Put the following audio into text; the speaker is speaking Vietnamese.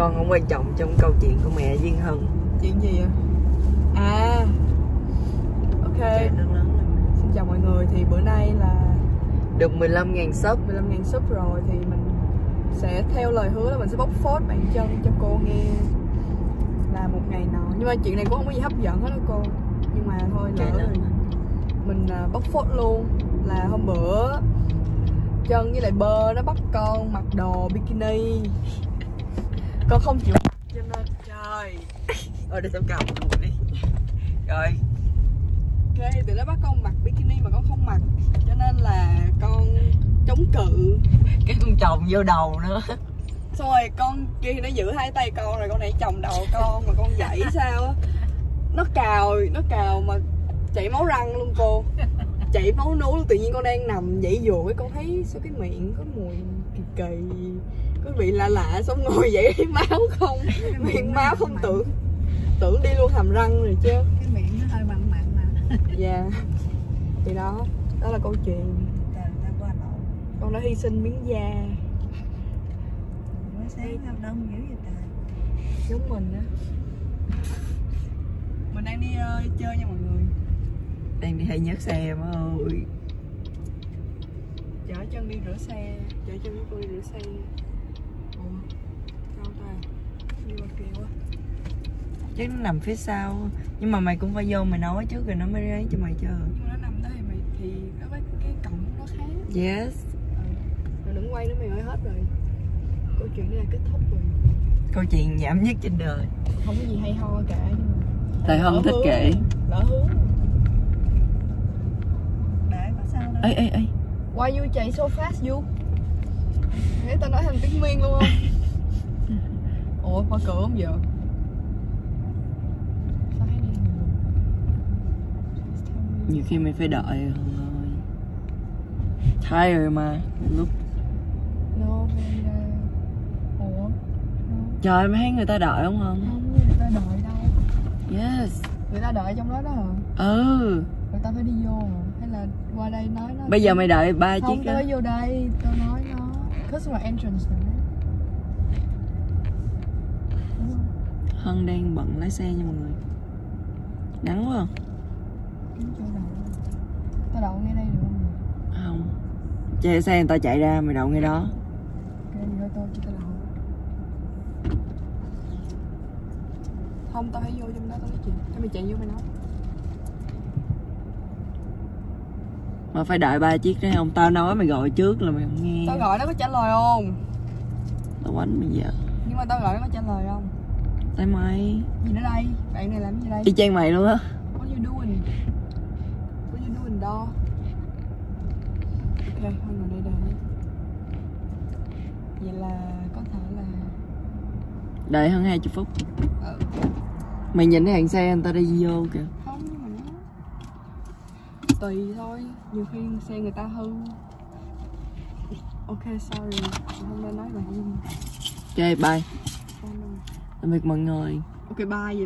con không quan trọng trong câu chuyện của mẹ Duyên Hân. Chuyện gì ạ à ok. Xin chào mọi người thì bữa nay là được 15.000 sub. 15.000 sub rồi thì mình sẽ theo lời hứa là mình sẽ bóc phốt bàn chân cho cô nghe là một ngày nọ. Nhưng mà chuyện này cũng không có gì hấp dẫn hết đâu cô. Nhưng mà thôi lỡ Kể rồi lên. mình à, bóc phốt luôn là hôm bữa chân với lại bơ nó bắt con mặc đồ bikini con không chịu. Cho nên trời. Ôi để tao cầm đi. Rồi. Ok tụi nó bắt con mặc bikini mà con không mặc. Cho nên là con chống cự. Cái con chồng vô đầu nữa. Xong rồi con kia nó giữ hai tay con rồi con này chồng đầu con mà con dãy sao á. Nó cào nó cào mà chảy máu răng luôn cô chảy máu nú luôn tự nhiên con đang nằm dãy dụa cái con thấy sao cái miệng có mùi kỳ kỳ. Có vị lạ lạ xong ngồi dậy thấy máu không miệng máu không tưởng tưởng đi luôn hàm răng rồi chứ. Cái miệng nó hơi mặn mặn mà. Dạ. Thì đó đó là câu chuyện. Con đã hy sinh miếng da. Bữa sáng đâu đông dữ vậy trời. Giống mình á. Mình đang đi ờ, chơi người Đang đi hay nhấc xe má ơi. Chở chân đi rửa xe chở chân với cô đi rửa xe. Ủa sao ta? Đi qua kia quá. Chứ nó nằm phía sau. Nhưng mà mày cũng phải vô mày nói trước rồi nó mới lấy cho mày chứ nhưng mà nó nằm đó thì mày thì nó cái cái cổng nó khác Yes. Ừ. rồi đừng quay nữa mày ơi hết rồi. Câu chuyện này kết thúc rồi. Câu chuyện giảm nhất trên đời. Không có gì hay ho cả nhưng mà Tại Hân lỡ thích hướng kể. lỡ hướng để có sao đâu Ê ê ê. Why you chạy so fast you? Thế tao nói thành tiếng miên luôn không? Ủa qua cửa không giờ? Nhiều khi mày phải đợi Hân ơi Tired mà Lúc No, ờ, Ủa? No. Trời mày thấy người ta đợi không Hân Không, người ta đợi đâu. Yes. Người ta đợi trong đó đó hả? Ừ Người ta phải đi vô? Hay là qua đây nói nó Bây giờ mày đợi ba Không, chiếc tao đó phải vô đây, tao nói nó. Customer entrance không? Hân đang bận lái xe nha mọi người. Nắng quá không? Kiếm chỗ đậu. Tao đậu ngay đây được không? Không. Che xe người ta chạy ra mày đậu ngay đó. Ok, thì thôi tôi cho tao đậu. Không, tao phải vô trong đó tao nói chuyện. Cho mày chạy vô mày nói Mà phải đợi ba chiếc đấy không? Tao nói mày gọi trước là mày không nghe Tao gọi nó có trả lời không? Tao quánh bây giờ Nhưng mà tao gọi nó có trả lời không? Tới mày Gì nữa đây? Bạn này làm gì đây? Y chang mày luôn á What you doing? What you doing đó? Ok, thôi ngồi đây đợi Vậy là có thể là Đợi hơn 20 phút ừ, Mày nhìn thấy hàng xe người ta đi vô kìa Không Tùy thôi. Nhiều khi xe người ta hư. Ok, sorry. Hôm nay nói bạn luôn Ok bye. Tạm biệt mọi người. Ok, bye